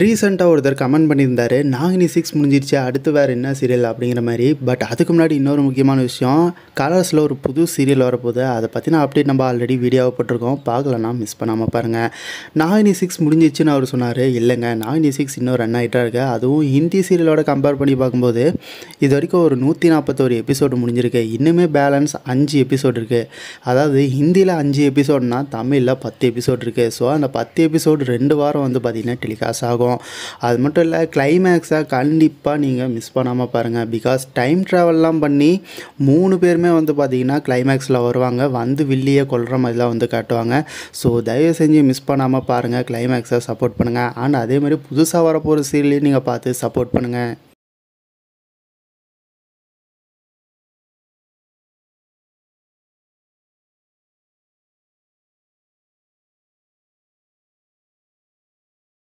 ரீசெண்டாக ஒருத்தர் கமெண்ட் பண்ணியிருந்தாரு நாகினி சிக்ஸ் முடிஞ்சிருச்சு அடுத்து வேறு என்ன சீரியல் அப்படிங்கிற மாதிரி. பட் அதுக்கு முன்னாடி இன்னொரு முக்கியமான விஷயம் கலர்ஸில் ஒரு புது சீரியல் வரப்போகுது. அதை பற்றின அப்டேட் நம்ம ஆல்ரெடி வீடியோவை போட்டிருக்கோம். பார்க்கலன்னா மிஸ் பண்ணாமல் பாருங்கள் நாகினி சிக்ஸ் முடிஞ்சிச்சுன்னு அவர் சொன்னார். இல்லைங்க நாகினி சிக்ஸ் இன்னும் ரன் ஆகிட்டா இருக்கு. அதுவும் ஹிந்தி சீரியலோட கம்பேர் பண்ணி பார்க்கும்போது இது வரைக்கும் ஒரு நூற்றி நாற்பத்தோரு எபிசோடு முடிஞ்சிருக்கு. இன்னுமே பேலன்ஸ் அஞ்சு எபிசோடு இருக்குது அதாவது ஹிந்தியில் அஞ்சு எபிசோடுனா தமிழில் பத்து எபிசோடு இருக்குது ஸோ அந்த பத்து எபிசோடு ரெண்டு வாரம் வந்து பார்த்திங்கன்னா டெலிகாஸ்ட் ஆகும். அது மட்டும் இல்லை கிளைமேக்ஸை கண்டிப்பாக நீங்கள் மிஸ் பண்ணாமல் பாருங்கள் பிகாஸ் டைம் ட்ராவல்லாம் பண்ணி மூணு பேருமே வந்து பார்த்திங்கன்னா கிளைமேக்ஸில் வருவாங்க. வந்து வில்லியை கொள்கிற மாதிரிலாம் வந்து காட்டுவாங்க. ஸோ தயவு செஞ்சு மிஸ் பண்ணாமல் பாருங்கள் கிளைமேக்ஸை சப்போர்ட் பண்ணுங்கள் அண்ட் அதேமாதிரி புதுசாக வரப்போகிற சீரியலையும் நீங்கள் பார்த்து சப்போர்ட் பண்ணுங்கள்